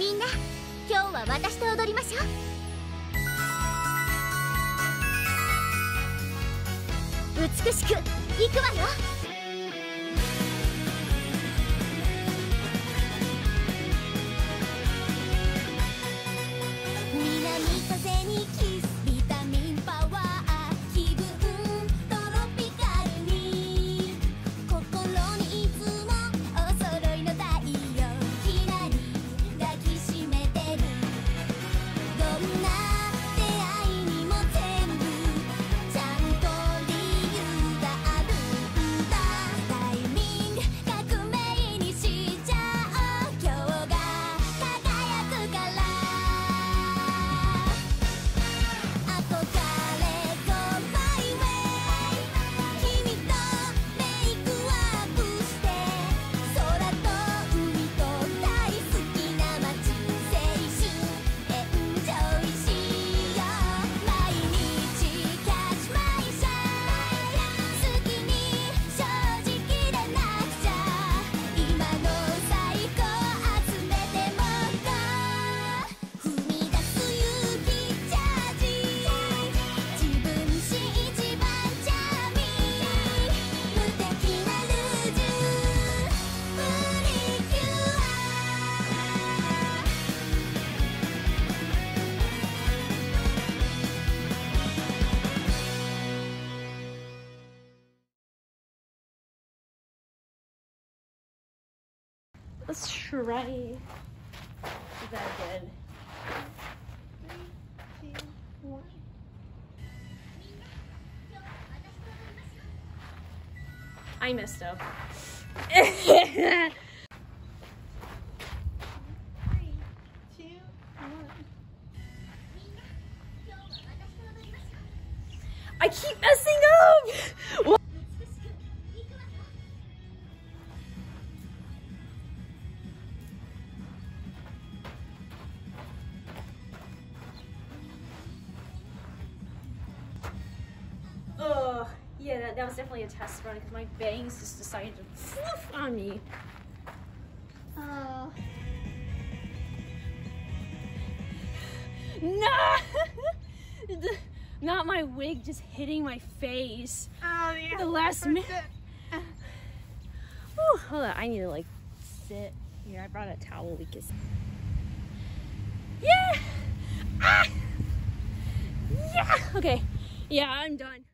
みんな今日は私と踊りましょう。美しくいくわよ。Let's try. Is that good? Three, two, one. I messed up. Three, two, one. I keep messing up! Yeah, that, that was definitely a test run because my bangs just decided to fluff on me. Oh. No! The- Not my wig just hitting my face. Oh, yeah. The last minute. Whew, hold on, I need to like sit here. I brought a towel because. Yeah! Ah! Yeah! Okay, yeah, I'm done.